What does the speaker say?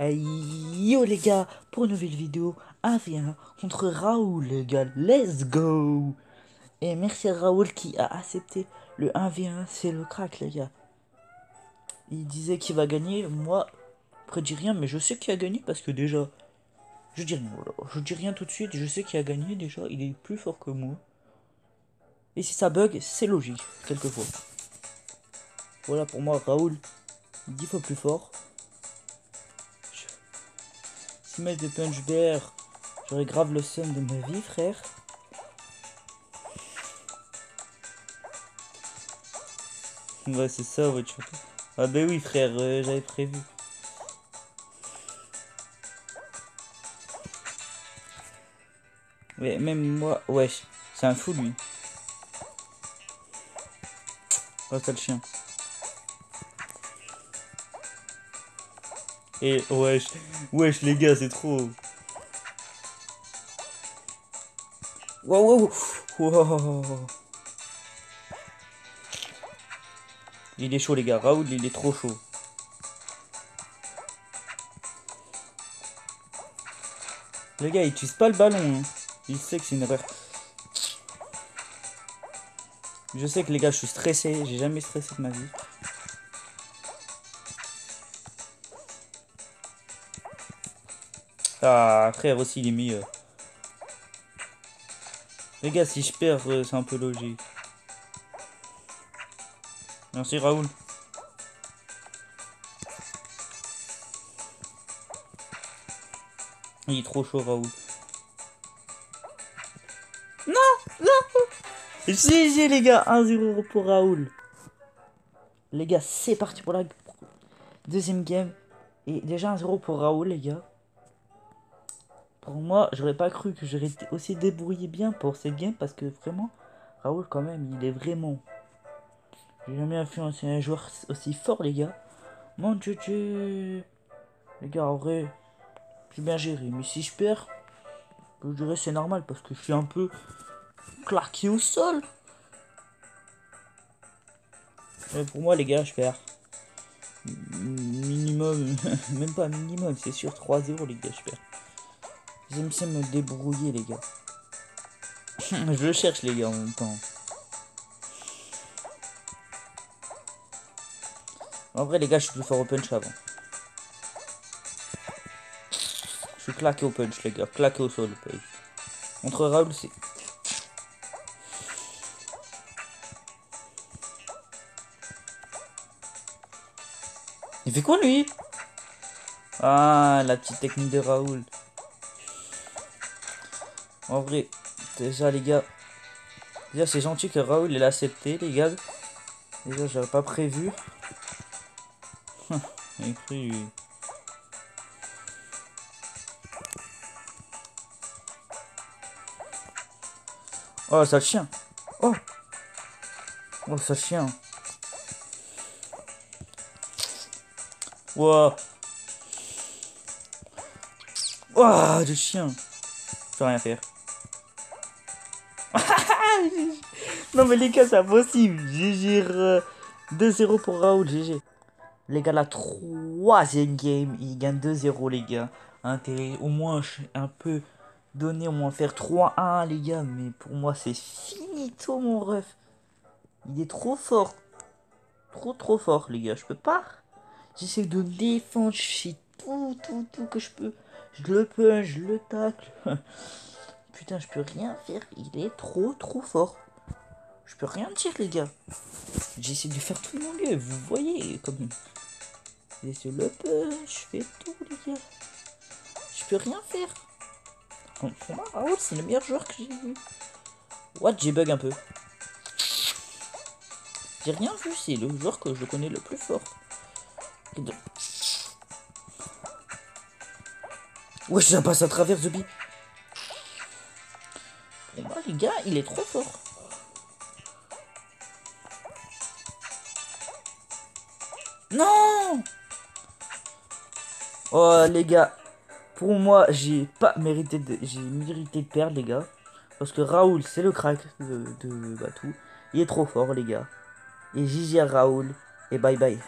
Yo les gars, pour une nouvelle vidéo, 1v1 contre Raoul les gars, let's go Et merci à Raoul qui a accepté le 1v1, c'est le crack les gars. Il disait qu'il va gagner, moi, je dis rien, mais je sais qu'il a gagné parce que déjà, je dis rien, je dis rien tout de suite, je sais qu'il a gagné déjà, il est plus fort que moi. Et si ça bug, c'est logique, quelquefois. Voilà pour moi, Raoul, 10 fois plus fort. Mettre des punch bear, j'aurais grave le seum de ma vie, frère. Ouais, c'est ça, ouais, tu Ah, bah oui, frère, euh, j'avais prévu. Mais même moi, wesh, c'est un fou lui. Oh, c'est le chien. Et wesh, wesh les gars, c'est trop. Wow, wow, Il est chaud les gars, Raoul il est trop chaud. Le gars il utilise pas le ballon, hein. il sait que c'est une erreur. Je sais que les gars je suis stressé, j'ai jamais stressé de ma vie. Ah, frère aussi, il est meilleur. Les gars, si je perds, euh, c'est un peu logique. Merci Raoul. Il est trop chaud Raoul. Non Non GG les gars 1-0 pour Raoul. Les gars, c'est parti pour la deuxième game. Et déjà 1-0 pour Raoul les gars. Pour moi, j'aurais pas cru que j'aurais aussi débrouillé bien pour cette game parce que vraiment, Raoul quand même, il est vraiment... J'ai jamais influencé un joueur aussi fort les gars. Mon dieu, dieu. Les gars, en vrai, j'ai bien géré. Mais si je perds, je dirais c'est normal parce que je suis un peu claqué au sol. Mais pour moi les gars, je perds. Minimum, même pas minimum, c'est sûr 3-0 les gars, je perds. J'aime bien me débrouiller, les gars. je le cherche, les gars, en même temps. En vrai, les gars, je suis plus fort au punch qu'avant. Je suis claqué au punch, les gars. Claqué au sol. Contre Raoul, c'est... Il fait quoi, lui? Ah, la petite technique de Raoul. En vrai, déjà les gars, déjà c'est gentil que Raoul l'ait accepté les gars. Déjà j'avais pas prévu. Cru Oh ça chien. Oh. Oh ça chien. Wow. Oh, de chien. Je peux rien faire. Non mais les gars, c'est impossible. GG 2-0 pour Raoul, GG. Les gars, la troisième game, il gagne 2-0 les gars. Intérêt, au moins un peu donné, au moins faire 3-1 les gars. Mais pour moi, c'est finito mon ref. Il est trop fort. Trop trop fort les gars, je peux pas. J'essaie de défendre, je fais tout, tout, tout que je peux. Je le punch, je le tacle. Putain, je peux rien faire. Il est trop, trop fort. Je peux rien dire, les gars. J'essaie de faire tout mon mieux. Vous voyez, comme... Le je fais tout, les gars. Je peux rien faire. Pour moi, c'est le meilleur joueur que j'ai vu. What, j'ai bug un peu. J'ai rien vu, c'est le joueur que je connais le plus fort. Ouais, je passe à travers moi, les gars, il est trop fort. Non Oh, les gars. Pour moi, j'ai pas mérité de... J'ai mérité de perdre, les gars. Parce que Raoul, c'est le crack de, de Batou. Il est trop fort, les gars. Et Gigi à Raoul. Et bye bye.